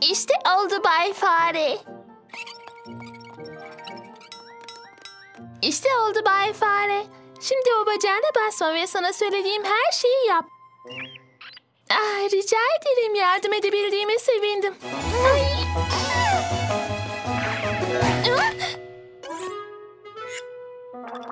İşte oldu Bay Fare. İşte oldu Bay Fare. Şimdi o bacağına basma ve sana söylediğim her şeyi yap. Ah, rica ederim yardım edebildiğime sevindim. Ay.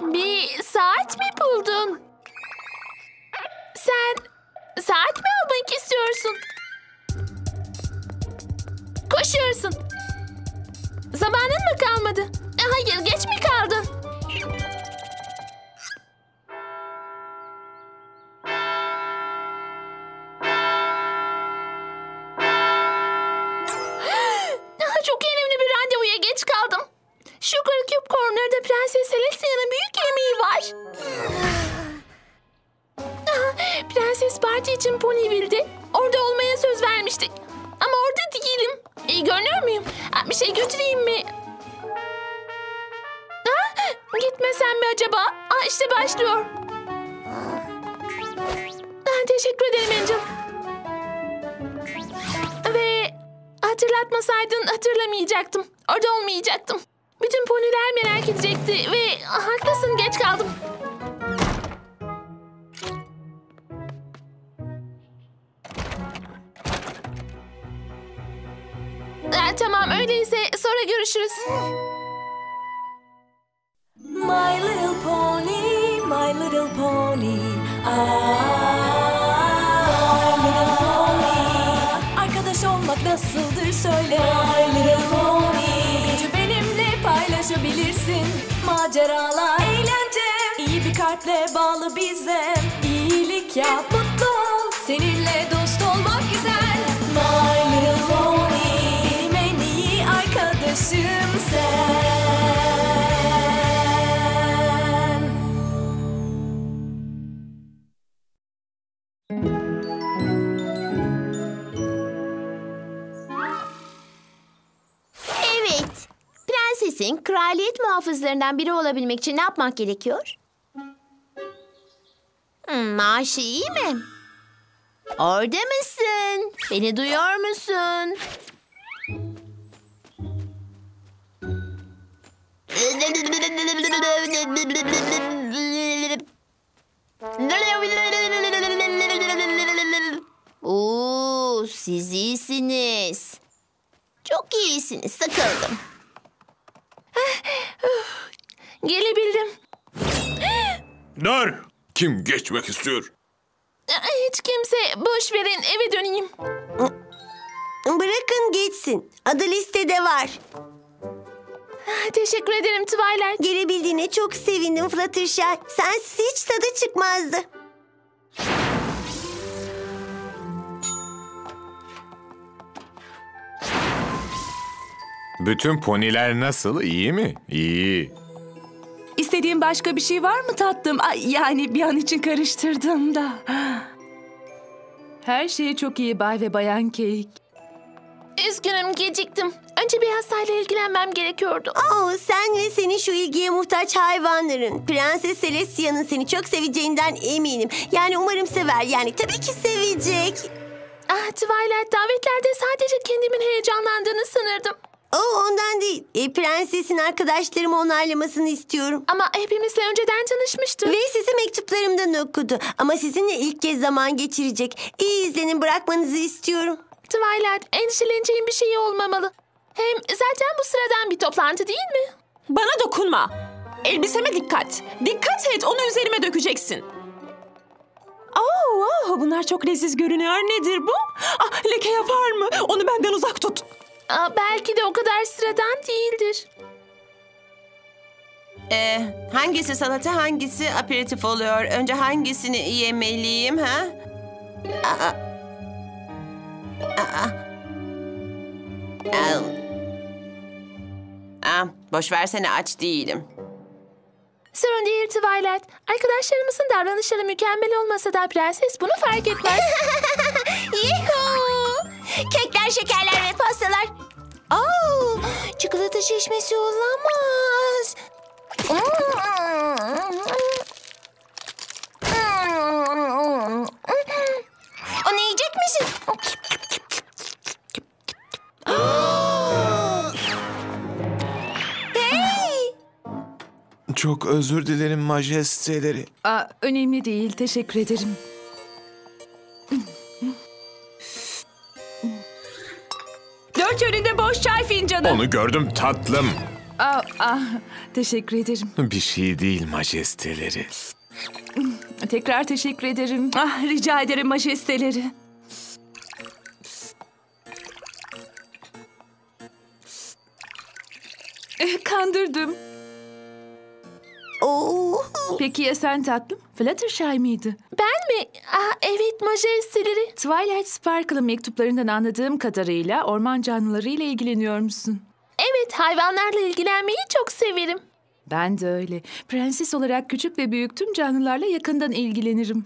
Bir saat mi buldun? Sen saat mi almak istiyorsun? Koşuyorsun. Zamanın mı kalmadı? Hayır, hatırlatmasaydın hatırlamayacaktım. Orada olmayacaktım. Bütün poniler merak edecekti ve haklısın geç kaldım. Ah, tamam öyleyse sonra görüşürüz. My little pony, my little pony. I, bağlı bize. İyilik yap, mutlu ol. Seninle dost olmak güzel. My little pony. Benim en iyi arkadaşım sen. Evet. Prensesin kraliyet muhafızlarından biri olabilmek için ne yapmak gerekiyor? Hmm, maaşı iyi mi? Orada mısın? Beni duyuyor musun? Oo, siz iyisiniz. Çok iyisiniz. Sıkıldım. Gelebildim. Dur! Kim geçmek istiyor? Hiç kimse boş verin eve döneyim. Bırakın geçsin. Adı listede var. Teşekkür ederim Twilight. Gelebildiğine çok sevindim Fluttershy. Sensiz hiç tadı çıkmazdı. Bütün poniler nasıl? İyi mi? İyi. İstediğin başka bir şey var mı tatlım? Ay, yani bir an için karıştırdım da. Her şey çok iyi Bay ve Bayan Cake. Üzgünüm geciktim. Önce bir hastayla ilgilenmem gerekiyordu. Oo, sen ve senin şu ilgiye muhtaç hayvanların. Prenses Celestia'nın seni çok seveceğinden eminim. Yani umarım sever. Yani tabii ki sevecek. Ah Twilight davetlerde sadece kendimin heyecanlandığını sanırdım. Oo, ondan değil. E, prensesin arkadaşlarımı onaylamasını istiyorum. Ama hepimizle önceden tanışmıştı. Ve sizi mektuplarımdan okudu. Ama sizinle ilk kez zaman geçirecek. İyi izlenim bırakmanızı istiyorum. Twilight endişeleneceğim bir şey olmamalı. Hem zaten bu sıradan bir toplantı değil mi? Bana dokunma. Elbiseme dikkat. Dikkat et onu üzerime dökeceksin. Oo, oh, bunlar çok leziz görünüyor. Nedir bu? Ah, leke yapar mı? Onu benden uzak tut. Aa, belki de o kadar sıradan değildir. Ee, hangisi salata hangisi aperatif oluyor? Önce hangisini yemeliyim ha? Aa. Aa. Aa. Aa, boş versene aç değilim. Sorun değil Twilight. Arkadaşlarımızın davranışları mükemmel olmasa da prenses bunu fark etmez. Kekler, şekerler ve pastalar. Aa, çikolata şişmesi olamaz. Onu yiyecek misin? Çok özür dilerim majesteleri. Aa, önemli değil, teşekkür ederim. Dört yönünde boş çay fincanı. Onu gördüm tatlım. Aa, aa, teşekkür ederim. Bir şey değil majesteleri. Tekrar teşekkür ederim. Ah, rica ederim majesteleri. Eh, Kandırdım. Oo. Peki ya sen tatlım? Fluttershy mıydı? Ben mi? Ah, evet majesteleri. Twilight Sparkle'ın mektuplarından anladığım kadarıyla orman canlılarıyla ilgileniyor musun? Evet hayvanlarla ilgilenmeyi çok severim. Ben de öyle. Prenses olarak küçük ve büyük tüm canlılarla yakından ilgilenirim.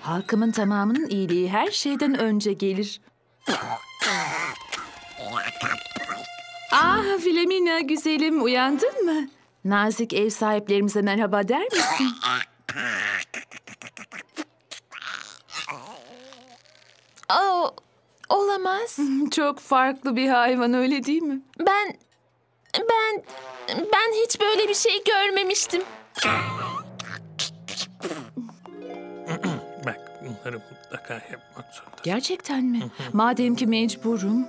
Halkımın tamamının iyiliği her şeyden önce gelir. Ah Flemina güzelim uyandın mı? Nazik ev sahiplerimize merhaba der misin? Aa, olamaz. Çok farklı bir hayvan öyle değil mi? Ben, ben, ben hiç böyle bir şey görmemiştim. Bak bunları mutlaka yapmak zorunda. Gerçekten mi? Madem ki mecburum.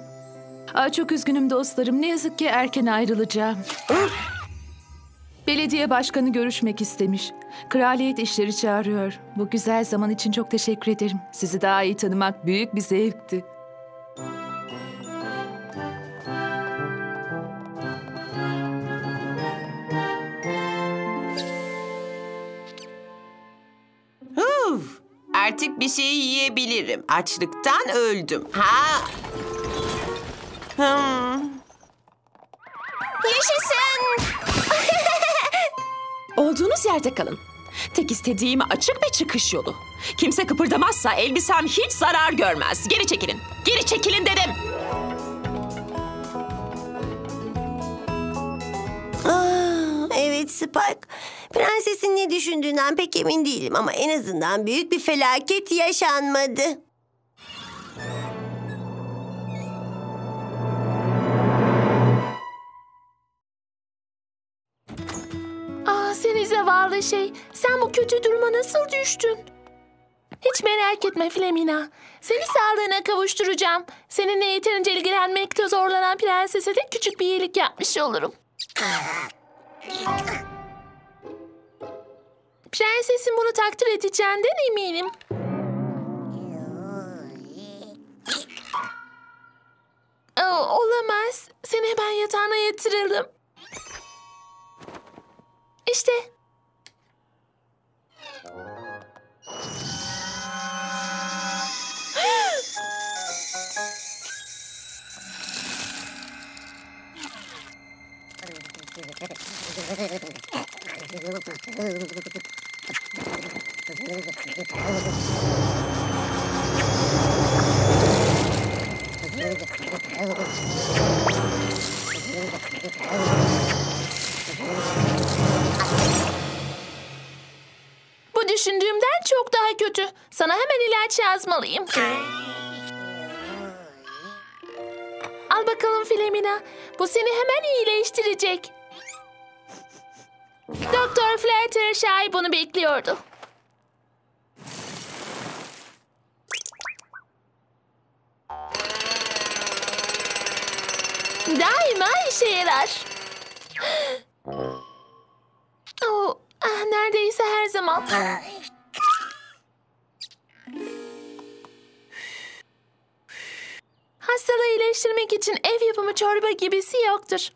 Aa, çok üzgünüm dostlarım. Ne yazık ki erken ayrılacağım. Belediye başkanı görüşmek istemiş. Kraliyet işleri çağırıyor. Bu güzel zaman için çok teşekkür ederim. Sizi daha iyi tanımak büyük bir zevkti. Uf, artık bir şey yiyebilirim. Açlıktan öldüm. Ha. Hmm. Yaşasın! Olduğunuz yerde kalın. Tek istediğim açık bir çıkış yolu. Kimse kıpırdamazsa elbisem hiç zarar görmez. Geri çekilin. Geri çekilin dedim. Ah, evet Spike. Prensesin ne düşündüğünden pek emin değilim ama en azından büyük bir felaket yaşanmadı. Zavallı şey. Sen bu kötü duruma nasıl düştün? Hiç merak etme Flemina. Seni sağlığına kavuşturacağım. Seninle yeterince ilgilenmekte zorlanan prensese de küçük bir iyilik yapmış olurum. Prensesin bunu takdir edeceğinden eminim. Aa, olamaz. Seni hemen yatağına yatıralım. İşte. Bu düşündüğümden çok daha kötü. Sana hemen ilaç yazmalıyım. Al bakalım Flemina. Bu seni hemen iyileştirecek. Doktor Fluttershy bunu bekliyordu. Daima işe yarar. Oh, ah, neredeyse her zaman. Hastalığı iyileştirmek için ev yapımı çorba gibisi yoktur.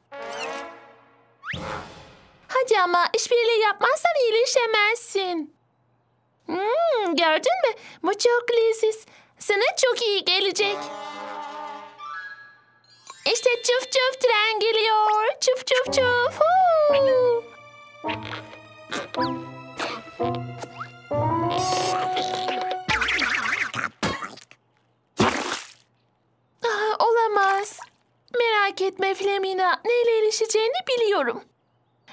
Hadi ama işbirliği yapmazsan iyileşemezsin. Hmm, gördün mü? Bu çok leziz. Sana çok iyi gelecek. İşte çuf çuf tren geliyor. Çuf çuf çuf. Huu. Ah, olamaz. Merak etme Flemina. Neyle erişeceğini biliyorum.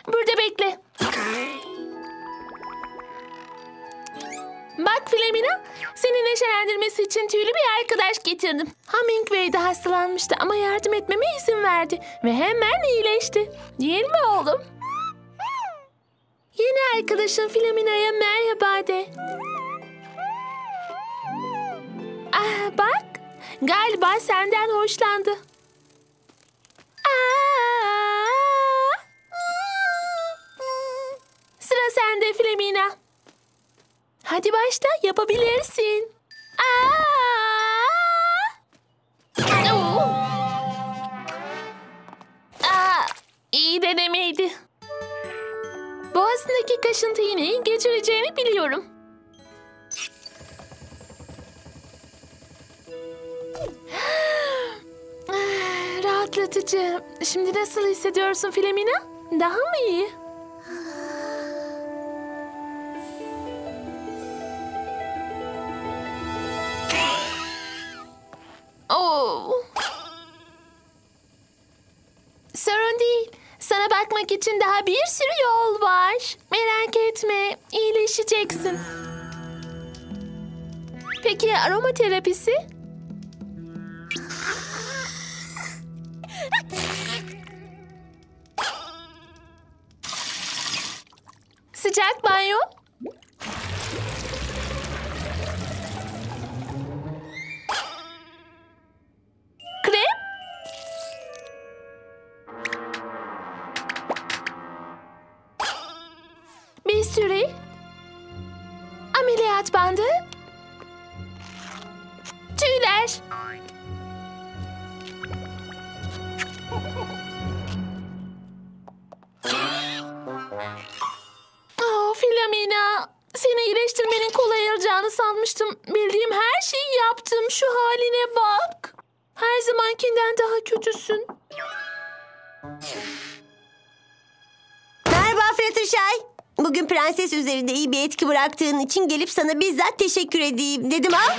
Burada bekle. Bak Flemina, seni neşelendirmesi için tüylü bir arkadaş getirdim. Hemingway de hastalanmıştı ama yardım etmeme izin verdi ve hemen iyileşti. Değil mi oğlum? Yeni arkadaşın Flamina'ya merhaba de. Ah bak, galiba senden hoşlandı. Aa! Sıra sende Flemina. Hadi başla yapabilirsin. Aa! Oo! Aa, iyi denemeydi. Boğazındaki kaşıntı iğneyi geçireceğini biliyorum. Ah, Rahatlatıcı. Şimdi nasıl hissediyorsun Flemina? Daha mı iyi? Daha bir sürü yol var. Merak etme, iyileşeceksin. Peki aromaterapisi? Sıcak banyo? Kötüsün. Merhaba Fluttershy. Bugün prenses üzerinde iyi bir etki bıraktığın için gelip sana bizzat teşekkür edeyim dedim ha.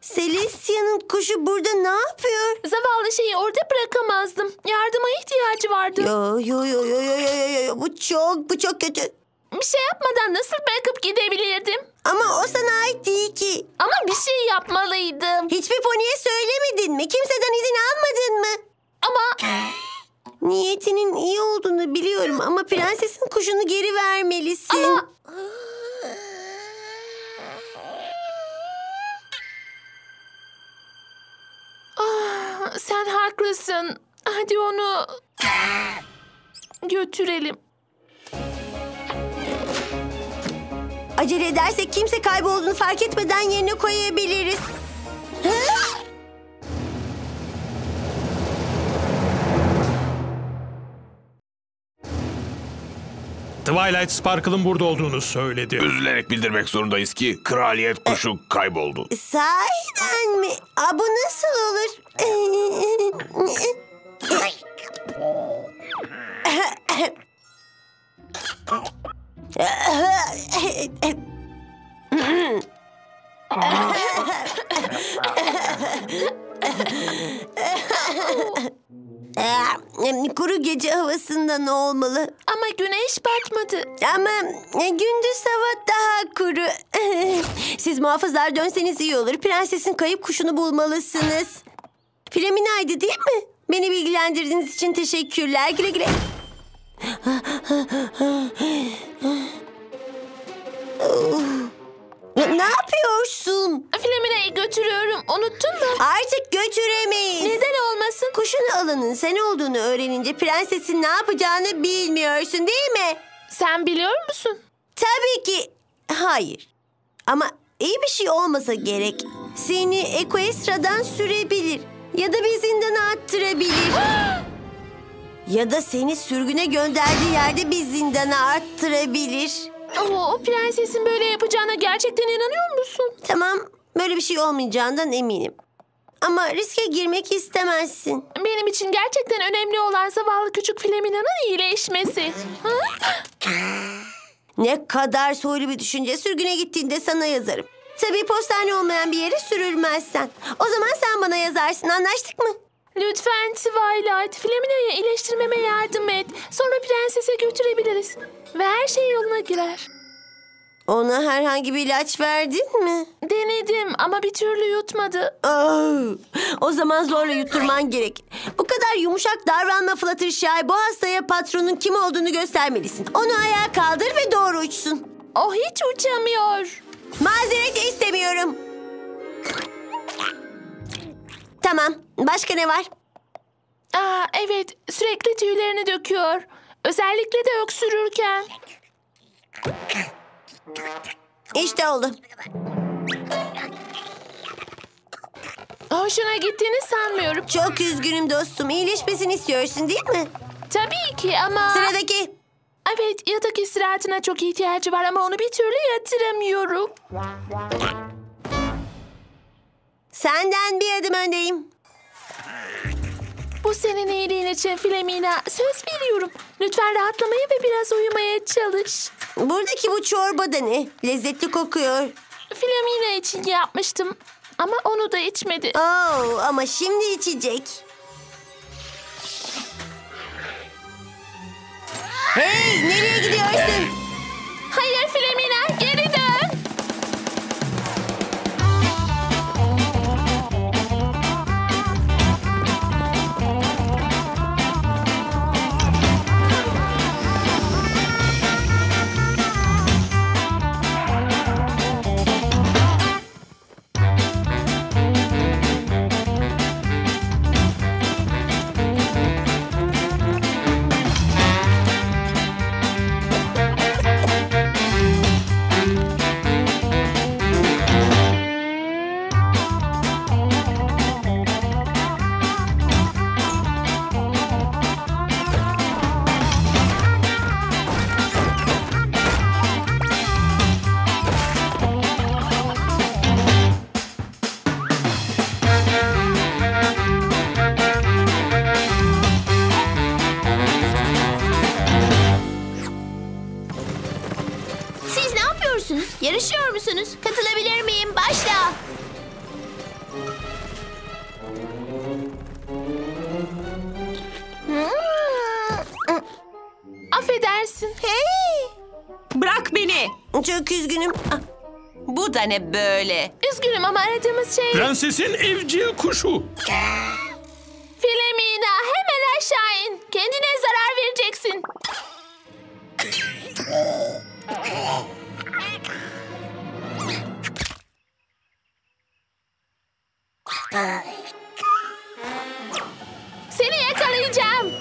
Celestia'nın kuşu burada ne yapıyor? Zavallı şeyi orada bırakamazdım. Yardıma ihtiyacı vardı. Yo yo yo yo yo yo yo bu çok bu çok kötü. Bir şey yapmadan nasıl bırakıp gidebilirdim? Ama o sana ait değil ki. Ama bir şey yapmalıydım. Hiçbir poniye söylemedin mi? Kimseden izin almadın mı? Ama Niyetinin iyi olduğunu biliyorum ama prensesin kuşunu geri vermelisin. Ama- Ah, sen haklısın. Hadi onu götürelim. Acele edersek kimse kaybolduğunu fark etmeden yerine koyabiliriz. Twilight Sparkle'ın burada olduğunu söyledi. Üzülerek bildirmek zorundayız ki kraliyet kuşu kayboldu. Sahiden mi? Aa, bu nasıl olur? Kuru gece havasından olmalı. Ama güneş batmadı. Ama gündüz hava daha kuru. Siz muhafızlar dönseniz iyi olur. Prensesin kayıp kuşunu bulmalısınız. Flamina'ydı değil mi? Beni bilgilendirdiğiniz için teşekkürler. Güle güle. Ne yapıyorsun? Flamina'yı götürüyorum. Unuttun mu? Artık götüremeyiz. Neden olmasın? Kuşun alanın sen olduğunu öğrenince prensesin ne yapacağını bilmiyorsun değil mi? Sen biliyor musun? Tabii ki. Hayır. Ama iyi bir şey olmasa gerek. Seni Equestra'dan sürebilir. Ya da bir zindana attırabilir. ya da seni sürgüne gönderdiği yerde bir zindana attırabilir. Ama o prensesin böyle yapacağına gerçekten inanıyor musun? Tamam, böyle bir şey olmayacağından eminim. Ama riske girmek istemezsin. Benim için gerçekten önemli olan zavallı küçük Flamina'nın iyileşmesi. Ha? Ne kadar soylu bir düşünce. Sürgüne gittiğinde sana yazarım. Tabii postane olmayan bir yere sürülmezsen. O zaman sen bana yazarsın. Anlaştık mı? Lütfen Twilight, Flamina'yı iyileştirmeme yardım et. Sonra prensese götürebiliriz. Ve her şey yoluna girer. Ona herhangi bir ilaç verdin mi? Denedim ama bir türlü yutmadı. Ah, o zaman zorla yutturman gerek. Bu kadar yumuşak davranma Fluttershy. Bu hastaya patronun kim olduğunu göstermelisin. Onu ayağa kaldır ve doğru uçsun. O hiç uçamıyor. Mazeret istemiyorum. Tamam. Başka ne var? Aa, evet sürekli tüylerini döküyor. Özellikle de öksürürken. İşte oldu. Hoşuna gittiğini sanmıyorum. Çok üzgünüm dostum. İyileşmesini istiyorsun değil mi? Tabii ki ama... Sıradaki. Evet yatak istirahatine çok ihtiyacı var ama onu bir türlü yatıramıyorum. Senden bir adım öndeyim. Bu senin iyiliğin için Flemina. Söz veriyorum. Lütfen rahatlamaya ve biraz uyumaya çalış. Buradaki bu çorba da ne? Lezzetli kokuyor. Flemina için yapmıştım. Ama onu da içmedi. Oo, ama şimdi içecek. Hey, nereye gidiyorsun? Üzgünüm. Ah, Bu da ne böyle? Üzgünüm ama aradığımız şey... Prensesin evcil kuşu. Flemina hemen aşağı in. Kendine zarar vereceksin. Seni yakalayacağım.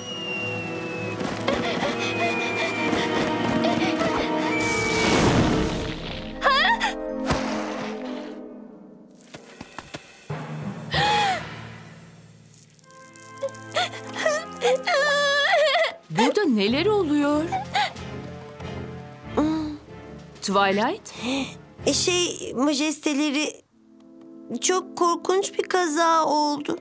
Burada neler oluyor? Twilight? Şey, majesteleri çok korkunç bir kaza oldu.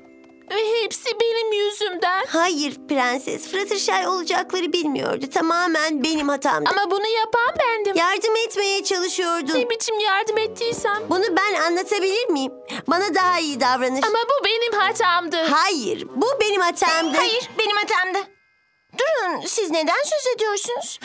Ve hepsi benim yüzümden. Hayır prenses, Fluttershy olacakları bilmiyordu. Tamamen benim hatamdı. Ama bunu yapan bendim. Yardım etmeye çalışıyordum. Ne biçim yardım ettiysem. Bunu ben anlatabilir miyim? Bana daha iyi davranır. Ama bu benim hatamdı. Hayır, bu benim hatamdı. Hayır, benim hatamdı. Durun, siz neden söz ediyorsunuz?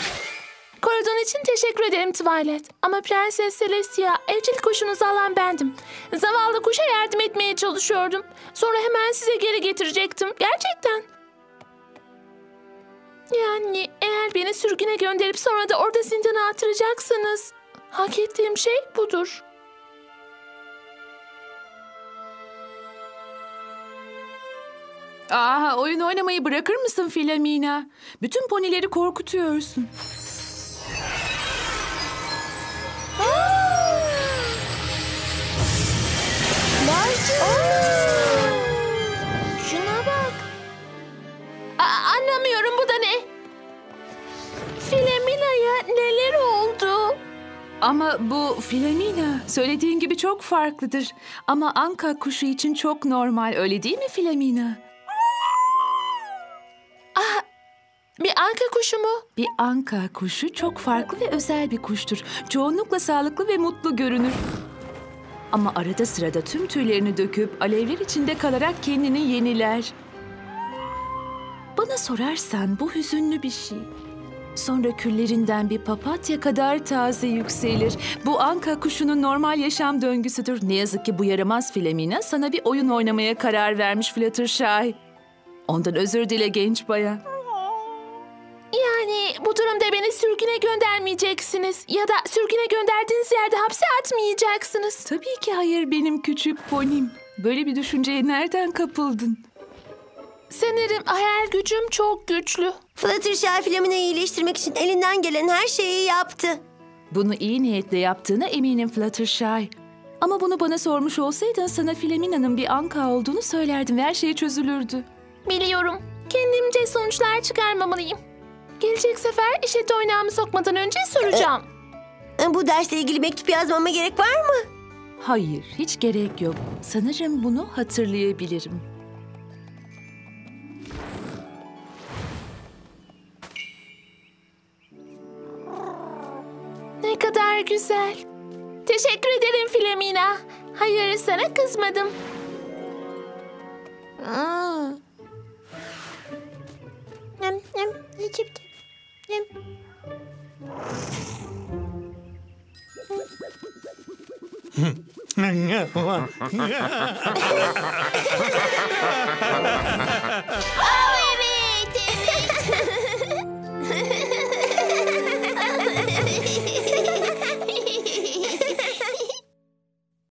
Koruduğun için teşekkür ederim Twilight. Ama Prenses Celestia evcil kuşunuzu alan bendim. Zavallı kuşa yardım etmeye çalışıyordum. Sonra hemen size geri getirecektim. Gerçekten. Yani eğer beni sürgüne gönderip sonra da orada zindana attıracaksınız. Hak ettiğim şey budur. Aa, oyun oynamayı bırakır mısın Filamina? Bütün ponileri korkutuyorsun. Şuna bak. A- anlamıyorum bu da ne? Filemina'ya neler oldu? Ama bu Filamina söylediğin gibi çok farklıdır. Ama anka kuşu için çok normal öyle değil mi Filamina? Bir anka kuşu mu? Bir anka kuşu çok farklı ve özel bir kuştur. Çoğunlukla sağlıklı ve mutlu görünür. Ama arada sırada tüm tüylerini döküp alevler içinde kalarak kendini yeniler. Bana sorarsan bu hüzünlü bir şey. Sonra küllerinden bir papatya kadar taze yükselir. Bu anka kuşunun normal yaşam döngüsüdür. Ne yazık ki bu yaramaz Flemina sana bir oyun oynamaya karar vermiş Fluttershy. Ondan özür dile genç bayan. Yani bu durumda göndermeyeceksiniz. Ya da sürgüne gönderdiğiniz yerde hapse atmayacaksınız. Tabii ki hayır benim küçük ponim. Böyle bir düşünceye nereden kapıldın? Sanırım hayal gücüm çok güçlü. Fluttershy Flamina'yı iyileştirmek için elinden gelen her şeyi yaptı. Bunu iyi niyetle yaptığına eminim Fluttershy. Ama bunu bana sormuş olsaydın sana Flamina'nın bir anka olduğunu söylerdim ve her şey çözülürdü. Biliyorum. Kendimce sonuçlar çıkarmamalıyım. Gelecek sefer işe oynağımı sokmadan önce soracağım. Bu dersle ilgili mektup yazmama gerek var mı? Hayır, hiç gerek yok. Sanırım bunu hatırlayabilirim. Ne kadar güzel. Teşekkür ederim Flemina. Hayır sana kızmadım. Нет, ладно.